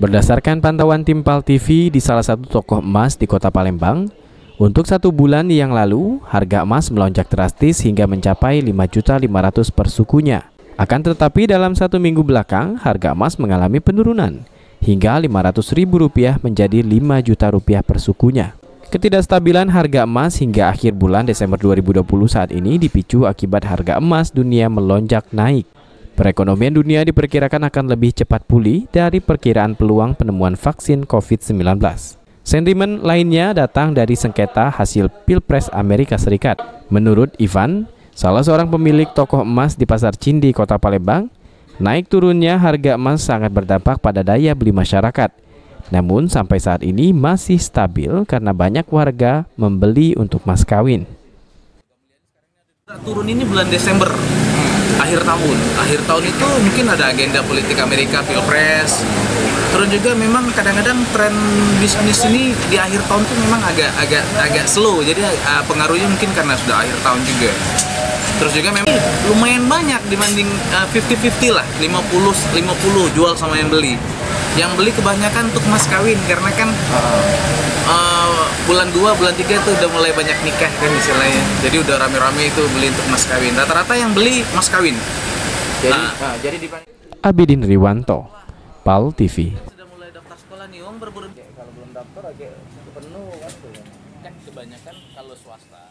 Berdasarkan pantauan tim PAL TV di salah satu toko emas di kota Palembang, untuk satu bulan yang lalu, harga emas melonjak drastis hingga mencapai 5.500 per sukunya. Akan tetapi dalam satu minggu belakang, harga emas mengalami penurunan hingga Rp500.000 menjadi 5 juta rupiah per sukunya. Ketidakstabilan harga emas hingga akhir bulan Desember 2020 saat ini dipicu akibat harga emas dunia melonjak naik. Perekonomian dunia diperkirakan akan lebih cepat pulih dari perkiraan peluang penemuan vaksin COVID-19. Sentimen lainnya datang dari sengketa hasil Pilpres Amerika Serikat. Menurut Ivan, salah seorang pemilik toko emas di Pasar Cindi, Kota Palembang, naik turunnya harga emas sangat berdampak pada daya beli masyarakat. Namun sampai saat ini masih stabil karena banyak warga membeli untuk mas kawin. Turun ini bulan Desember akhir tahun. Akhir tahun itu mungkin ada agenda politik Amerika, Pilpres. Terus juga memang kadang-kadang tren bisnis ini di akhir tahun tuh memang agak agak agak slow. Jadi uh, pengaruhnya mungkin karena sudah akhir tahun juga. Terus juga memang lumayan banyak dibanding uh, 50-50 lah, 50 50 jual sama yang beli. Yang beli kebanyakan untuk mas kawin karena kan uh, bulan 2, bulan 3 itu udah mulai banyak nikah kan istilahnya. Jadi udah rame-rame itu beli untuk mas kawin. Rata-rata yang beli mas kawin. Jadi, nah, nah jadi di Abidin Riwanto, Pal TV. Sudah mulai daftar sekolah nih, uang berburu. Kalau belum daftar agak penuh kan. Kan kebanyakan kalau swasta,